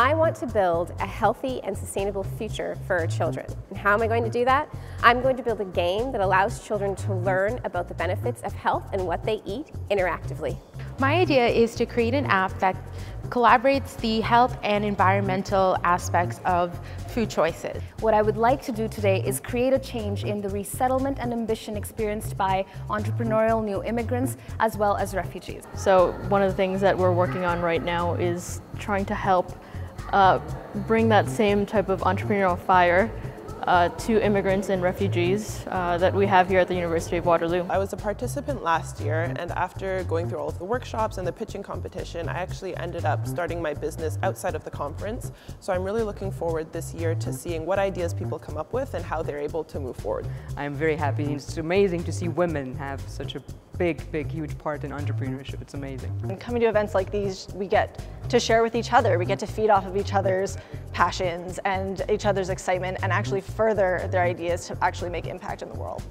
I want to build a healthy and sustainable future for our children. And how am I going to do that? I'm going to build a game that allows children to learn about the benefits of health and what they eat interactively. My idea is to create an app that collaborates the health and environmental aspects of food choices. What I would like to do today is create a change in the resettlement and ambition experienced by entrepreneurial new immigrants as well as refugees. So one of the things that we're working on right now is trying to help uh, bring that same type of entrepreneurial fire uh, to immigrants and refugees uh, that we have here at the University of Waterloo. I was a participant last year and after going through all of the workshops and the pitching competition I actually ended up starting my business outside of the conference so I'm really looking forward this year to seeing what ideas people come up with and how they're able to move forward. I'm very happy. It's amazing to see women have such a big, big, huge part in entrepreneurship. It's amazing. And coming to events like these, we get to share with each other. We get to feed off of each other's passions and each other's excitement and actually further their ideas to actually make impact in the world.